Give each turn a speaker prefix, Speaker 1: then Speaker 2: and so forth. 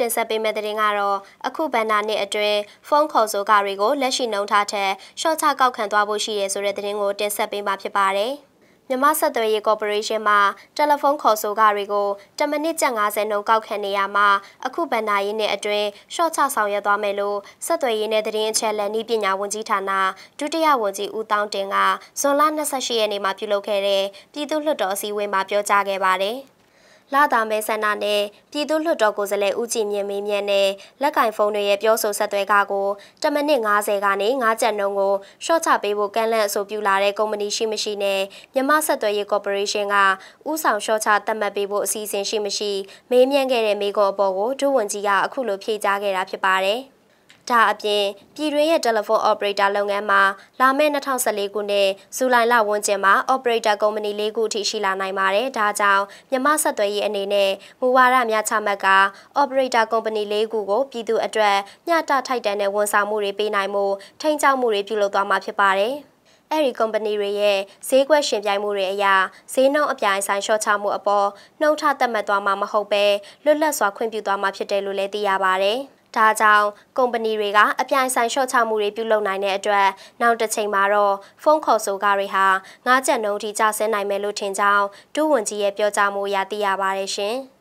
Speaker 1: တင်ဆက်ပေးမယ့်သတင်းကတော့အခုဘန်နာနှစ်အတွင်းဖုန်းခေါ်ဆိုကားတွေကိုလက်ရှိနှုံထားတဲ့ရှော့ချကောက်ခံသွားဖို့ရှိရဆိုတဲ့သတင်းကိုတင်ဆက်ပေးမှာဖြစ်ပါတယ်။မြမဆက်သွယ်ရေးကော်ပိုရေးရှင်းမှတယ်လီဖုန်းခေါ်ဆိုကားတွေကိုတမနစ်ကျပ်90နှုန်းကောက်ခံနေရမှာအခုဗန်နာရေးနဲ့အတွင်းရှော့ချဆောင်ရွက်သွားမယ်လို့ဆက်သွယ်ရေးနဲ့သတင်းအချက်အလက်နှီးပညာဝန်ကြီးဌာနဒုတိယဝန်ကြီးဦးတောင်းတင်ကဇွန်လ28ရက်နေ့မှာပြုလုပ်ခဲ့တဲ့ပြည်သူ့လွှတ်တော်အစည်းအဝေးမှာပြောကြားခဲ့ပါတယ်။ လာတာမဲဆန္ဒနဲ့ပြည်သူ့လွှတ်တော်ကိုယ်စားလှယ်ဦးကြည်မြင့်မင်းမြတ်နဲ့လက်ကင်ဖုန်းတွေရဲ့ပြောဆိုဆက်သွယ်ကားကိုတမိနစ်90ကနေ9ကျပ်နှုန်းကိုရှော့ချပေးဖို့ကန့်လန့်အဆိုပြုလာတဲ့ကုမ္ပဏီရှိမရှိနဲ့မြမဆက်သွယ်ရေးကော်ပိုရေးရှင်းကဥဆောင်ရှော့ချသတ်မှတ်ပေးဖို့အစီအစဉ်ရှိမရှိမေးမြန်းခဲ့တဲ့မိကောအပေါ်ကိုဒုဝန်ကြီးကအခုလိုဖြေကြားခဲ့တာဖြစ်ပါတယ်။ ဒါအပြင်ပြည်တွင်းရဲ့တယ်လီဖုန်း operator လုပ်ငန်းမှာလာမယ့်2014ခုနှစ်ဇူလိုင်လဝန်းကျင်မှာ operator ကုမ္ပဏီ၄ခုအထိရှိလာနိုင်ပါတယ်။ဒါကြောင့်မြမဆက်သွယ်ရေးအနေနဲ့မူဝါဒများချမှတ်က operator ကုမ္ပဏီ၄ခုကိုပြည်သူအတွက်မျှတထိုက်တန်တဲ့ဝန်ဆောင်မှုတွေပေးနိုင်မှုထိန်းကျောင်းမှုတွေပြုလုပ်သွားမှာဖြစ်ပါတယ်။အဲ့ဒီကုမ္ပဏီတွေရဲ့ဈေးကွက်ရှင်ပြိုင်မှုတွေအရာဈေးနှုန်းအပြိုင်ဆိုင်ရှော့ချမှုအပေါ်နှုံထသတ်မှတ်သွားမှာမဟုတ်ပဲလွတ်လပ်စွာခွင့်ပြုသွားမှာဖြစ်တယ်လို့လည်းသိရပါဗျ။ ဒါကြောင့်ကုမ္ပဏီတွေကအပြိုင်ဆိုင်ရှော့ချမှုတွေပြုလုပ်နိုင်တဲ့အတွက်နောက်တစ်ချိန်မှာတော့ဖုန်းခေါ်ဆိုကားတွေဟာငါးကျပ်နှုန်းထိကျဆင်းနိုင်မယ်လို့ထင်ကြောင်းဒုဝန်ကြီးရဲ့ပြောကြားမှုအရသိရပါတယ်ရှင်။